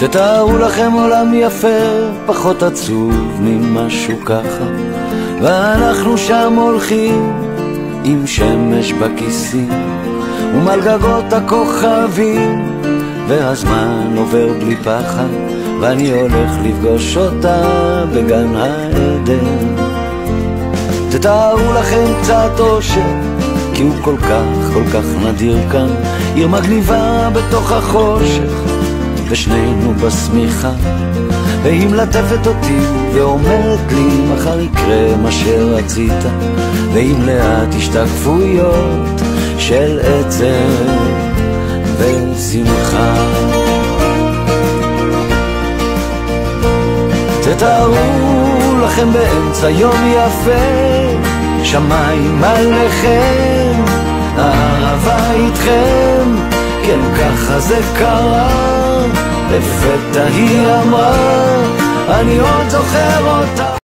תתארו לכם עולם יפה, פחות עצוב ממשהו ככה, ואנחנו שם הולכים עם שמש בכיסים, ומעל גגות הכוכבים, והזמן עובר בלי פחד, ואני הולך לפגוש אותה בגן העדן. תתארו לכם קצת אושר, כי הוא כל כך, כל כך נדיר כאן, עיר מגניבה בתוך החושך, ושנינו בשמיכה. והיא מלטפת אותי ואומרת לי מחר יקרה מה שרצית. ועם לאט השתקפויות של עצב ושמחה תתארו לכם באמצע יום יפה שמיים עליכם אהבה איתכם. כן ככה זה קרה לפתע היא אמרה, אני עוד זוכר אותה